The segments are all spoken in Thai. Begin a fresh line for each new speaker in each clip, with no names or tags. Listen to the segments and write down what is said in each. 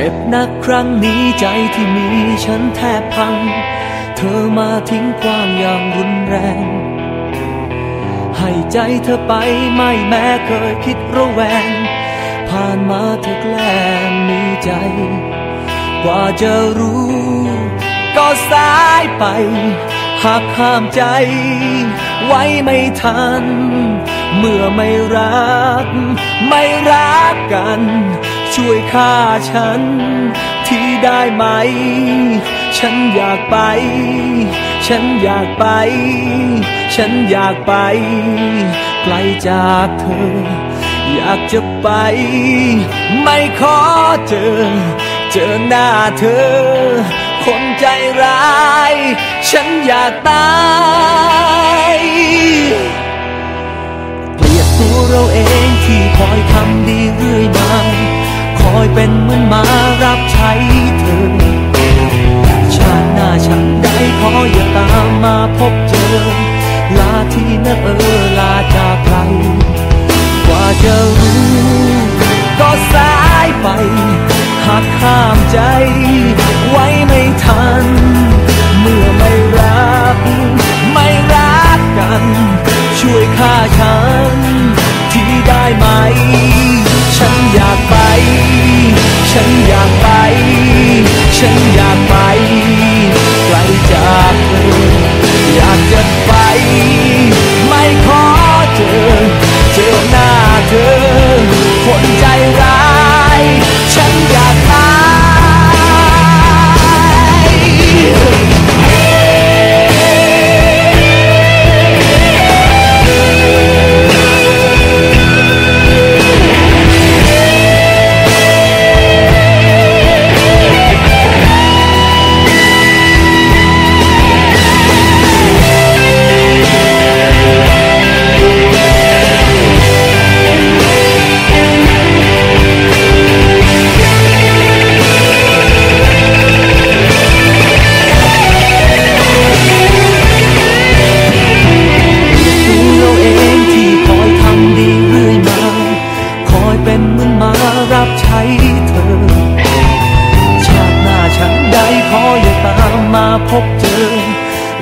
เจ็บนักครั้งนี้ใจที่มีฉันแทบพัง เธอมาทิ้งความอย่างรุนแรง ให้ใจเธอไปไม่แม้เคยคิดระแวง ผ่านมาเธอแกล้งมีใจ กว่าจะรู้ ก็สายไป หากห้ามใจ ไว้ไม่ทัน เมื่อไม่รัก ไม่รักกัน ช่วยฆ่าฉัน ที่ได้ไหม ฉันอยากไป ฉันอยากไป ฉันอยากไป ไกลจากเธอ อยากจะไป ไม่ขอเจอ เจอหน้าเธอ คนใจร้าย ฉันอยากตายเกลียดตัวเราเองที่คอยทำดีเรื่อยมา อยเป็นเหมือนมารับใช้เธอ ชาติหน้าฉันได้ขออย่าตามมาพบเจอ ลาที่นะเออลาจากใคร กว่าจะรู้ก็สายไป หากข้ามใจไว้ไม่ทัน เมื่อไม่รัก ไม่รักกัน ช่วยฆ่าฉันที่ได้ไหม ฉั พบเจอ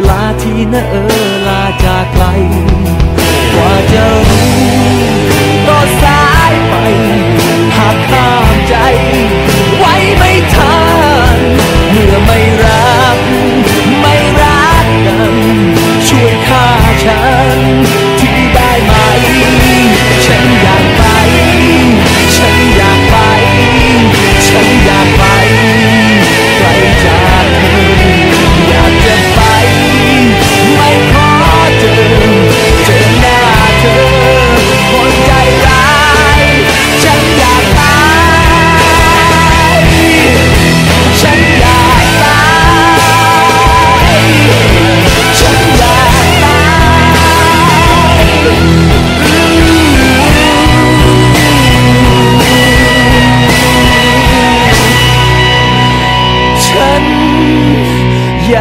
ลาทีนะเออลาจากไกล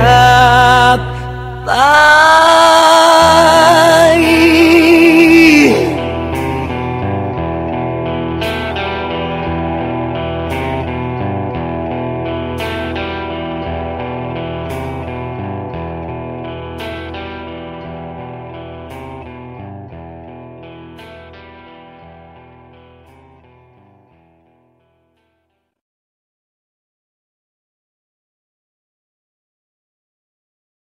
yeah.